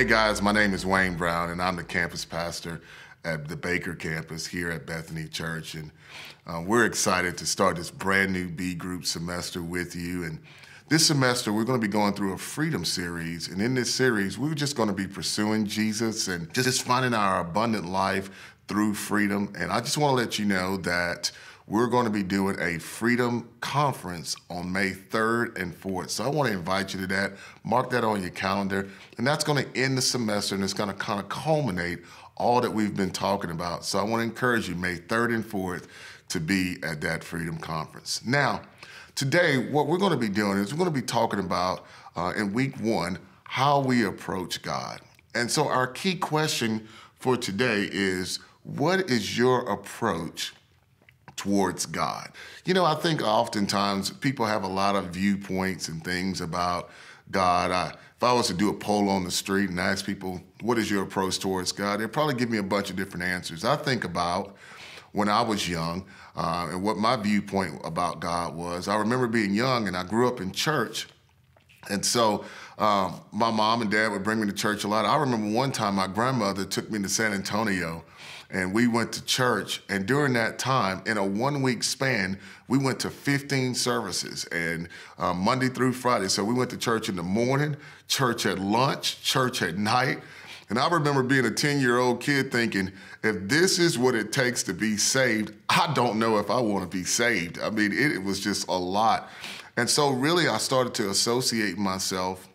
Hey guys, my name is Wayne Brown, and I'm the campus pastor at the Baker campus here at Bethany Church. And uh, we're excited to start this brand new B group semester with you. And this semester, we're going to be going through a freedom series. And in this series, we're just going to be pursuing Jesus and just finding our abundant life through freedom. And I just want to let you know that we're going to be doing a freedom conference on May 3rd and 4th. So I want to invite you to that. Mark that on your calendar. And that's going to end the semester and it's going to kind of culminate all that we've been talking about. So I want to encourage you, May 3rd and 4th, to be at that freedom conference. Now, today, what we're going to be doing is we're going to be talking about uh, in week one how we approach God. And so our key question for today is what is your approach towards God. You know, I think oftentimes people have a lot of viewpoints and things about God. I, if I was to do a poll on the street and ask people, what is your approach towards God? They'd probably give me a bunch of different answers. I think about when I was young uh, and what my viewpoint about God was. I remember being young and I grew up in church. And so um, my mom and dad would bring me to church a lot. I remember one time my grandmother took me to San Antonio and we went to church. And during that time, in a one week span, we went to 15 services and um, Monday through Friday. So we went to church in the morning, church at lunch, church at night. And I remember being a 10 year old kid thinking, if this is what it takes to be saved, I don't know if I want to be saved. I mean, it, it was just a lot. And so, really, I started to associate myself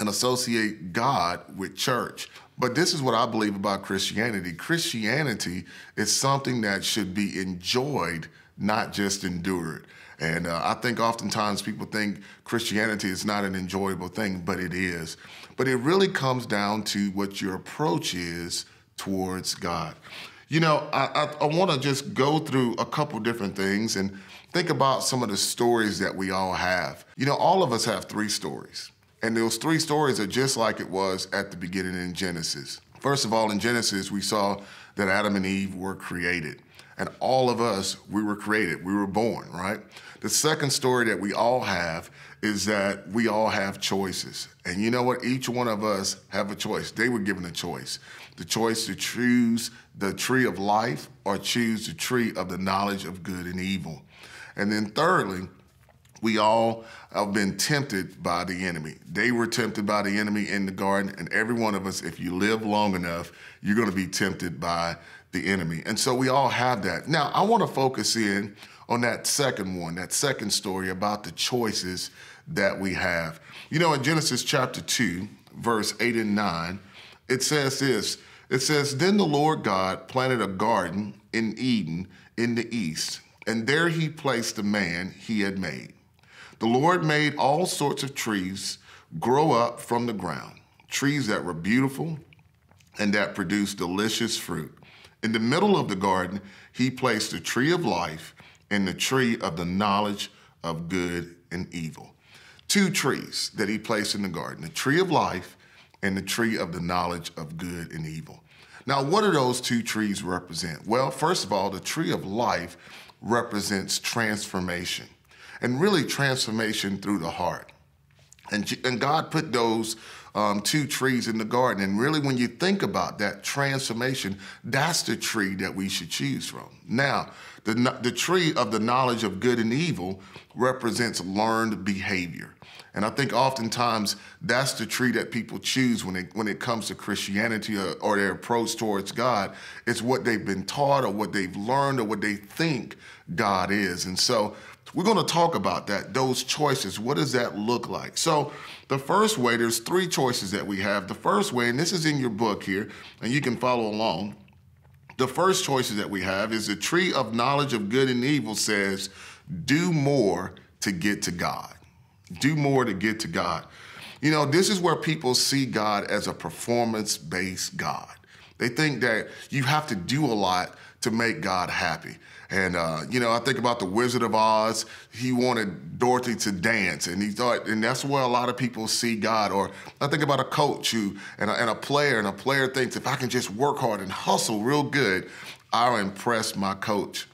and associate God with church. But this is what I believe about Christianity. Christianity is something that should be enjoyed, not just endured. And uh, I think oftentimes people think Christianity is not an enjoyable thing, but it is. But it really comes down to what your approach is towards God. You know, I, I, I want to just go through a couple different things and think about some of the stories that we all have. You know, all of us have three stories. And those three stories are just like it was at the beginning in Genesis. First of all, in Genesis, we saw that Adam and Eve were created. And all of us, we were created, we were born, right? The second story that we all have is that we all have choices. And you know what? Each one of us have a choice. They were given a choice. The choice to choose the tree of life or choose the tree of the knowledge of good and evil. And then thirdly, we all have been tempted by the enemy. They were tempted by the enemy in the garden, and every one of us, if you live long enough, you're going to be tempted by the enemy. And so we all have that. Now, I want to focus in on that second one, that second story about the choices that we have. You know, in Genesis chapter 2, verse 8 and 9, it says this It says, Then the Lord God planted a garden in Eden in the east, and there he placed the man he had made. The Lord made all sorts of trees grow up from the ground, trees that were beautiful and that produced delicious fruit. In the middle of the garden, he placed the tree of life and the tree of the knowledge of good and evil. Two trees that he placed in the garden the tree of life and the tree of the knowledge of good and evil. Now, what do those two trees represent? Well, first of all, the tree of life represents transformation and really transformation through the heart. And, and God put those um, two trees in the garden. And really, when you think about that transformation, that's the tree that we should choose from. Now, the, the tree of the knowledge of good and evil represents learned behavior. And I think oftentimes that's the tree that people choose when it, when it comes to Christianity or, or their approach towards God. It's what they've been taught or what they've learned or what they think God is. And so we're going to talk about that, those choices. What does that look like? So, the first way, there's three choices that we have. The first way, and this is in your book here, and you can follow along. The first choices that we have is the tree of knowledge of good and evil says, do more to get to God. Do more to get to God. You know, this is where people see God as a performance based God. They think that you have to do a lot to make God happy. And uh, you know, I think about the Wizard of Oz. He wanted Dorothy to dance, and he thought, and that's where a lot of people see God. Or I think about a coach who and a, and a player, and a player thinks if I can just work hard and hustle real good, I'll impress my coach.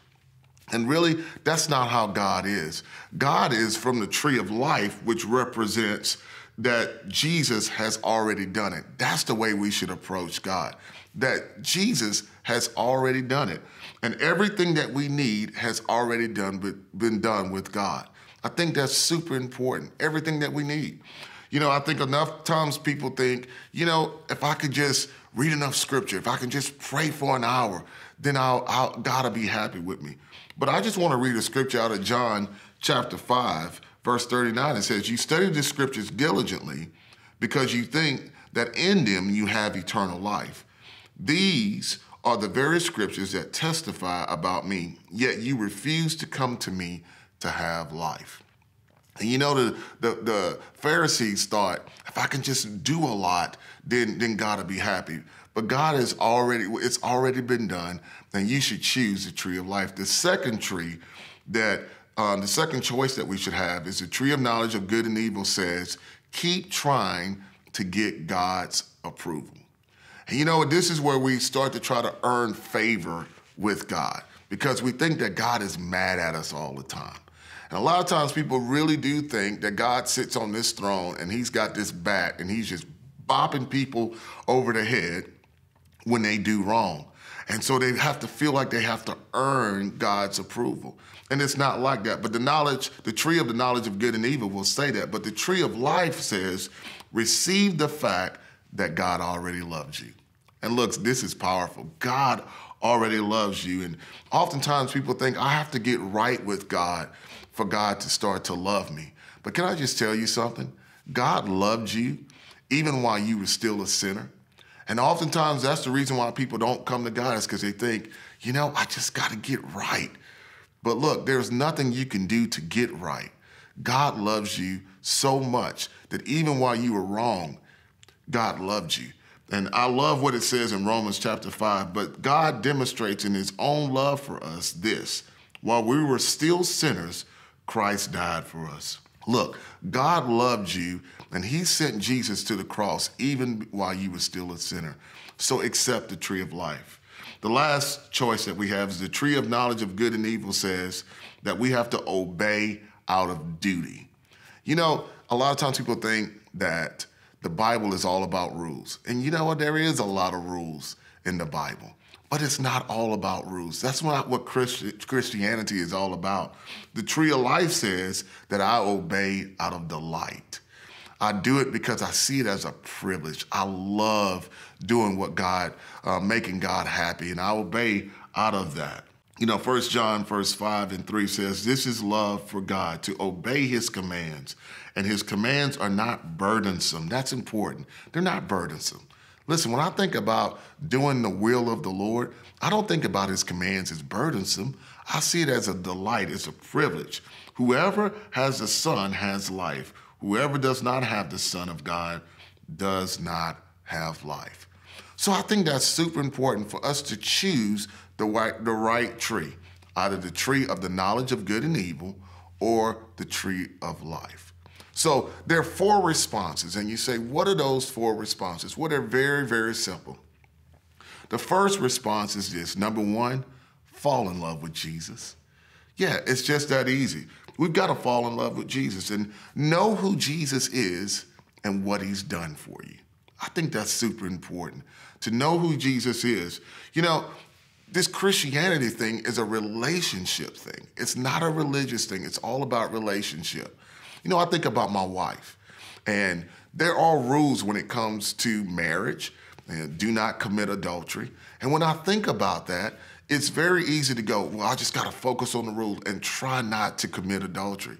And really, that's not how God is. God is from the tree of life, which represents that Jesus has already done it. That's the way we should approach God. That Jesus has already done it. And everything that we need has already done been done with God. I think that's super important. Everything that we need. You know, I think enough times people think, you know, if I could just read enough scripture, if I can just pray for an hour, then I'll, I'll God will be happy with me. But I just want to read a scripture out of John chapter 5, verse 39. It says, You study the scriptures diligently because you think that in them you have eternal life. These are the very scriptures that testify about me, yet you refuse to come to me to have life. And you know, the, the, the, Pharisees thought, if I can just do a lot, then, then God will be happy. But God has already, it's already been done, and you should choose the tree of life. The second tree that, um, the second choice that we should have is the tree of knowledge of good and evil says, keep trying to get God's approval. And you know, this is where we start to try to earn favor with God because we think that God is mad at us all the time. And a lot of times people really do think that God sits on this throne and he's got this bat and he's just bopping people over the head when they do wrong. And so they have to feel like they have to earn God's approval. And it's not like that. But the knowledge, the tree of the knowledge of good and evil will say that. But the tree of life says, receive the fact that God already loves you. And look, this is powerful. God already loves you. And oftentimes people think, I have to get right with God for God to start to love me. But can I just tell you something? God loved you even while you were still a sinner. And oftentimes that's the reason why people don't come to God is because they think, you know, I just got to get right. But look, there's nothing you can do to get right. God loves you so much that even while you were wrong, God loved you. And I love what it says in Romans chapter 5. But God demonstrates in his own love for us this while we were still sinners, Christ died for us. Look, God loved you and he sent Jesus to the cross even while you were still a sinner. So accept the tree of life. The last choice that we have is the tree of knowledge of good and evil says that we have to obey out of duty. You know, a lot of times people think that the Bible is all about rules. And you know what? There is a lot of rules in the Bible. But it's not all about rules. That's not what Christianity is all about. The tree of life says that I obey out of delight. I do it because I see it as a privilege. I love doing what God, uh, making God happy, and I obey out of that. You know, First John, verse 5 and 3 says, This is love for God, to obey his commands. And his commands are not burdensome. That's important. They're not burdensome. Listen, when I think about doing the will of the Lord, I don't think about his commands as burdensome. I see it as a delight, it's a privilege. Whoever has the Son has life. Whoever does not have the Son of God does not have life. So I think that's super important for us to choose the right, the right tree, either the tree of the knowledge of good and evil or the tree of life. So there are four responses, and you say, what are those four responses? Well, they're very, very simple. The first response is this number one, fall in love with Jesus. Yeah, it's just that easy. We've got to fall in love with Jesus and know who Jesus is and what he's done for you. I think that's super important to know who Jesus is. You know, this Christianity thing is a relationship thing. It's not a religious thing. It's all about relationship. You know, I think about my wife, and there are rules when it comes to marriage. And do not commit adultery. And when I think about that, it's very easy to go, well, I just got to focus on the rule and try not to commit adultery.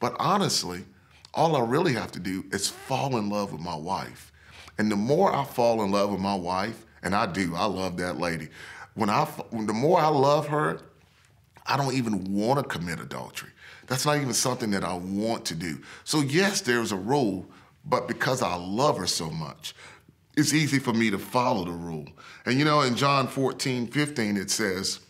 But honestly, all I really have to do is fall in love with my wife. And the more I fall in love with my wife, and I do, I love that lady. When I, the more I love her, I don't even want to commit adultery. That's not even something that I want to do. So yes, there's a rule, but because I love her so much, it's easy for me to follow the rule. And you know, in John 14, 15, it says,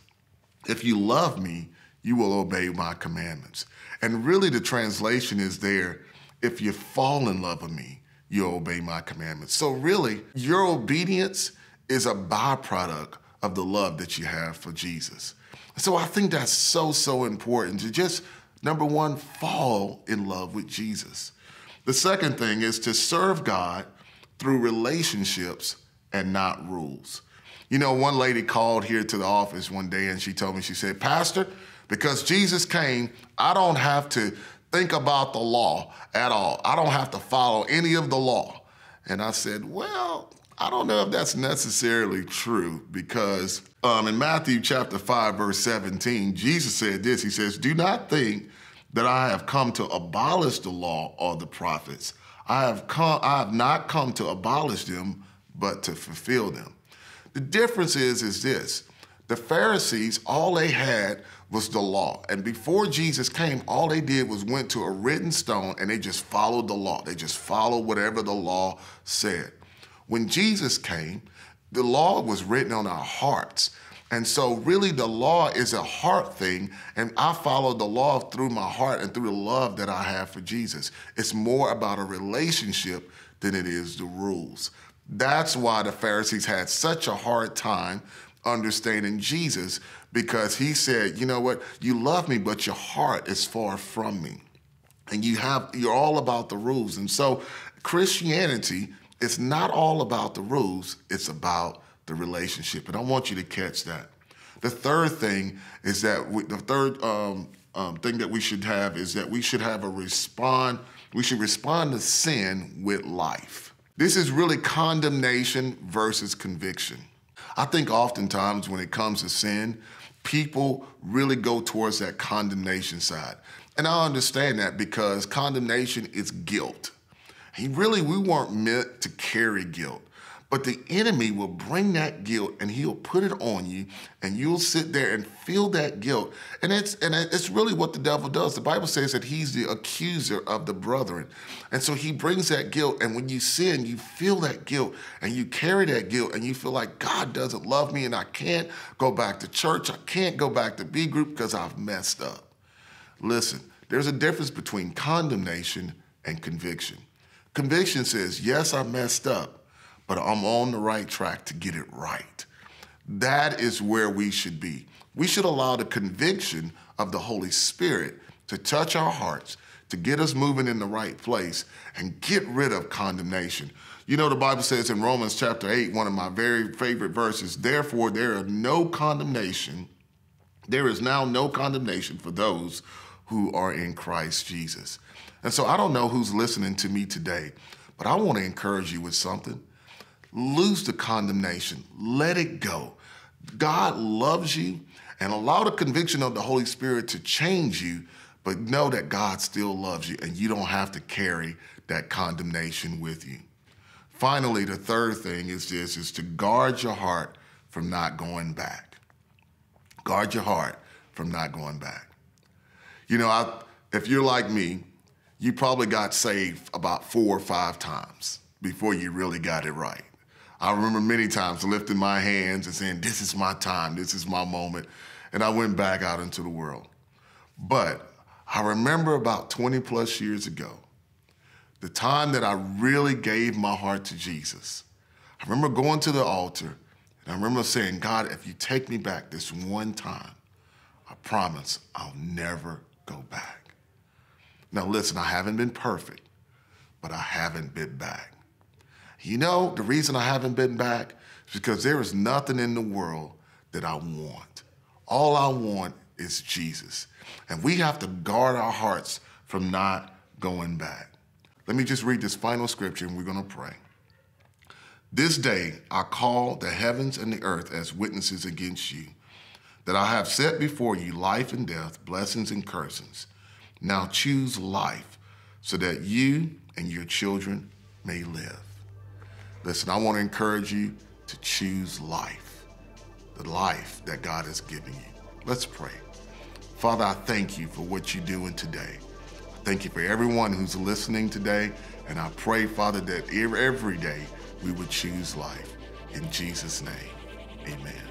if you love me, you will obey my commandments. And really the translation is there, if you fall in love with me, you'll obey my commandments. So really, your obedience is a byproduct of the love that you have for Jesus. So I think that's so, so important to just, number one, fall in love with Jesus. The second thing is to serve God through relationships and not rules. You know, one lady called here to the office one day and she told me, she said, Pastor, because Jesus came, I don't have to think about the law at all. I don't have to follow any of the law. And I said, Well, I don't know if that's necessarily true because um, in Matthew chapter 5, verse 17, Jesus said this He says, Do not think that I have come to abolish the law or the prophets. I have, come, I have not come to abolish them, but to fulfill them. The difference is, is this. The Pharisees, all they had was the law. And before Jesus came, all they did was went to a written stone and they just followed the law. They just followed whatever the law said. When Jesus came, the law was written on our hearts. And so, really, the law is a heart thing, and I follow the law through my heart and through the love that I have for Jesus. It's more about a relationship than it is the rules. That's why the Pharisees had such a hard time understanding Jesus because he said, you know what, you love me, but your heart is far from me. And you have you're all about the rules. And so Christianity is not all about the rules, it's about the relationship. And I want you to catch that. The third thing is that we, the third um, um, thing that we should have is that we should have a respond. We should respond to sin with life. This is really condemnation versus conviction. I think oftentimes when it comes to sin, people really go towards that condemnation side. And I understand that because condemnation is guilt. And really, we weren't meant to carry guilt. But the enemy will bring that guilt and he'll put it on you, and you'll sit there and feel that guilt. And it's and it's really what the devil does. The Bible says that he's the accuser of the brethren. And so he brings that guilt, and when you sin, you feel that guilt and you carry that guilt, and you feel like God doesn't love me, and I can't go back to church, I can't go back to B group because I've messed up. Listen, there's a difference between condemnation and conviction. Conviction says, yes, I messed up but I'm on the right track to get it right. That is where we should be. We should allow the conviction of the Holy Spirit to touch our hearts, to get us moving in the right place, and get rid of condemnation. You know, the Bible says in Romans chapter 8, one of my very favorite verses, therefore, there are no condemnation. There is now no condemnation for those who are in Christ Jesus. And so I don't know who's listening to me today, but I want to encourage you with something. Lose the condemnation. Let it go. God loves you and allow the conviction of the Holy Spirit to change you, but know that God still loves you and you don't have to carry that condemnation with you. Finally, the third thing is this is to guard your heart from not going back. Guard your heart from not going back. You know, I, if you're like me, you probably got saved about four or five times before you really got it right. I remember many times lifting my hands and saying, This is my time, this is my moment. And I went back out into the world. But I remember about 20 plus years ago, the time that I really gave my heart to Jesus. I remember going to the altar and I remember saying, God, if you take me back this one time, I promise I'll never go back. Now, listen, I haven't been perfect, but I haven't been back. You know, the reason I haven't been back is because there is nothing in the world that I want. All I want is Jesus. And we have to guard our hearts from not going back. Let me just read this final scripture and we're going to pray. This day I call the heavens and the earth as witnesses against you, that I have set before you life and death, blessings and cursings. Now choose life so that you and your children may live. Listen, I want to encourage you to choose life, the life that God has given you. Let's pray. Father, I thank you for what you're doing today. I thank you for everyone who's listening today. And I pray, Father, that every day we would choose life. In Jesus' name, amen.